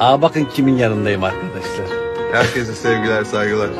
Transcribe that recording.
Aa bakın kimin yanındayım arkadaşlar. Herkese sevgiler, saygılar.